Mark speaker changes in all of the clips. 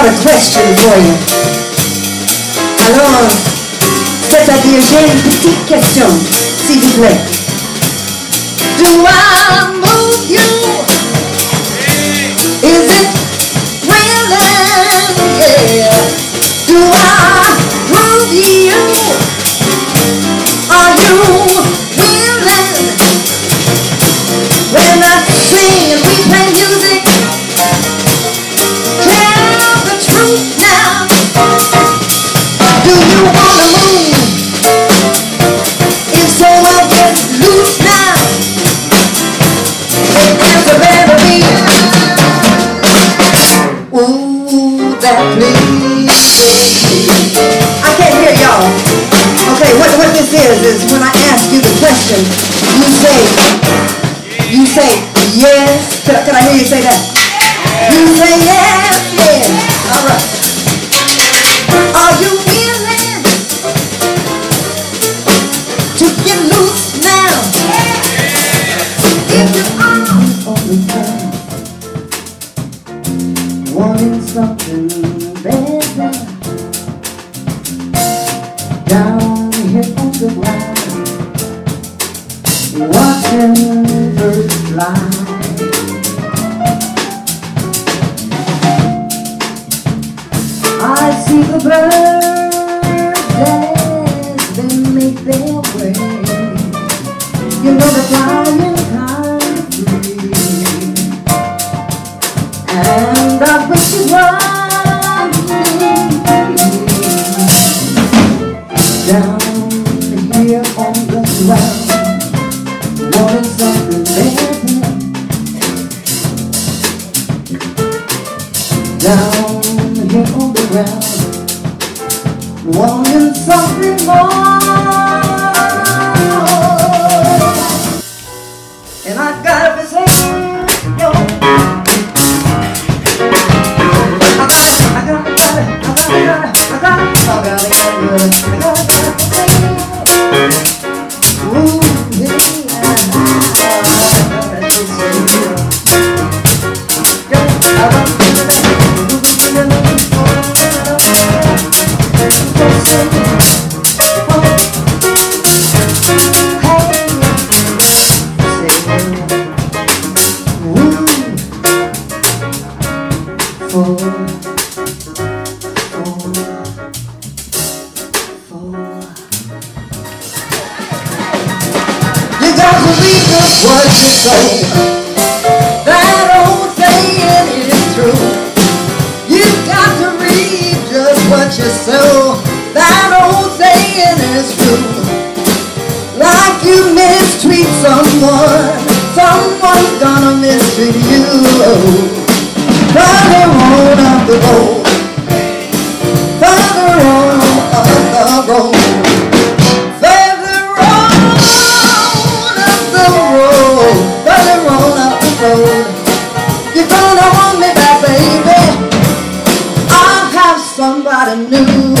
Speaker 1: got a question for you. Alors, c'est-à-dire, j'ai une petite question, s'il vous plaît. Do I is, is when I ask you the question, you say, you say yes. Can, I- can I hear you say that? You say yes, yes. All right. Are you willing to get loose now? If you are only wanting something watching birds fly. I see the birds as they make their way. You know they're flying kind Down here on the ground, wanting something more. You got to reap just what you sow. That old saying is true. You got to reap just what you sow. That old saying is true. Like you mistreat someone, someone's gonna mistreat you. Further on up the road. On up the road. On up the road, on up the road. You're gonna want me back, baby. I'll have somebody new.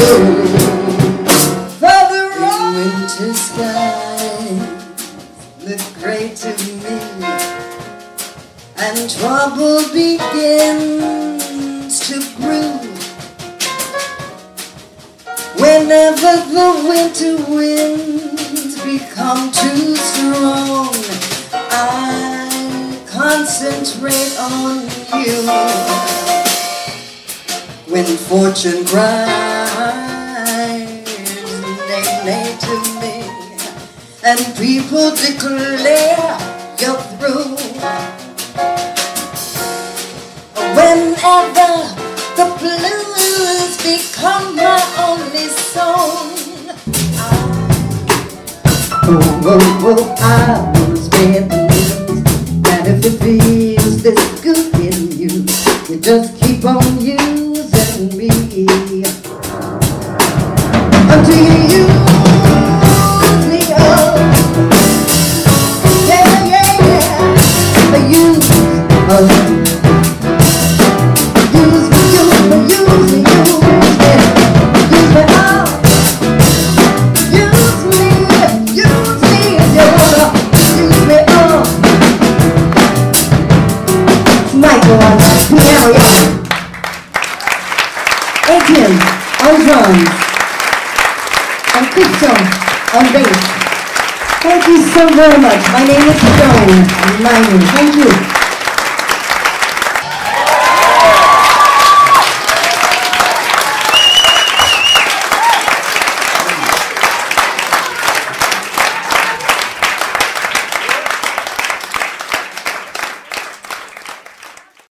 Speaker 1: Further on. Winter skies and trouble begins to brew. Whenever the winter winds become too strong, I concentrate on you. When fortune cries, nay, nay to me, and people declare you're through. Become my only song, Oh, oh, oh, I was bad news. And if it feels this good in you, you just keep on using Etienne on drums, and Christian on bass. Thank you so very much. My name is Joan Minor. Thank you.